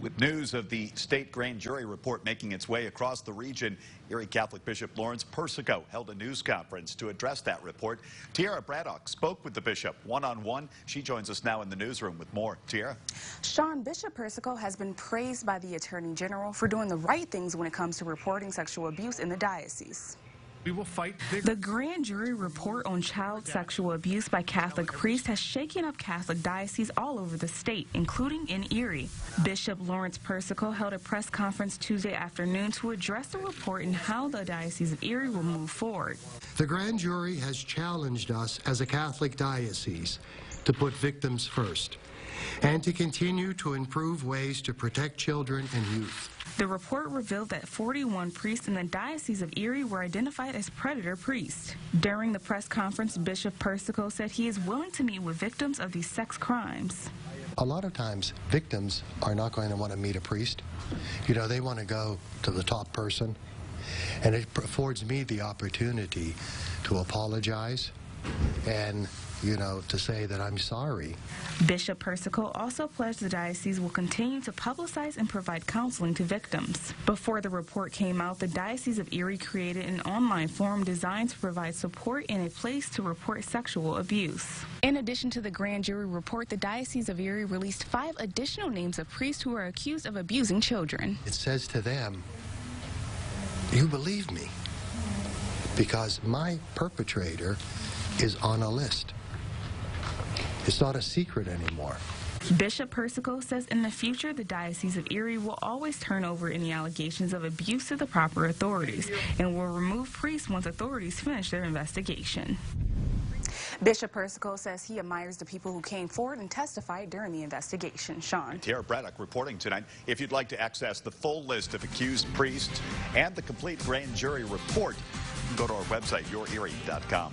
With news of the state grand jury report making its way across the region, Erie Catholic Bishop Lawrence Persico held a news conference to address that report. Tiara Braddock spoke with the bishop one-on-one. She joins us now in the newsroom with more. Tiara? Sean Bishop Persico has been praised by the Attorney General for doing the right things when it comes to reporting sexual abuse in the diocese. We will fight The grand jury report on child sexual abuse by Catholic priests has shaken up Catholic dioceses all over the state, including in Erie. Bishop Lawrence Persico held a press conference Tuesday afternoon to address the report and how the Diocese of Erie will move forward. The grand jury has challenged us as a Catholic diocese to put victims first and to continue to improve ways to protect children and youth. The report revealed that 41 priests in the Diocese of Erie were identified as predator priests. During the press conference, Bishop Persico said he is willing to meet with victims of these sex crimes. A lot of times, victims are not going to want to meet a priest. You know, they want to go to the top person. And it affords me the opportunity to apologize and you know, to say that I'm sorry. Bishop Persico also pledged the diocese will continue to publicize and provide counseling to victims. Before the report came out, the Diocese of Erie created an online forum designed to provide support and a place to report sexual abuse. In addition to the grand jury report, the Diocese of Erie released five additional names of priests who are accused of abusing children. It says to them, you believe me because my perpetrator is on a list. It's not a secret anymore. Bishop Persico says in the future, the Diocese of Erie will always turn over any allegations of abuse to the proper authorities and will remove priests once authorities finish their investigation. Bishop Persico says he admires the people who came forward and testified during the investigation. Sean. Tiara Braddock reporting tonight. If you'd like to access the full list of accused priests and the complete grand jury report, go to our website, yourerie.com.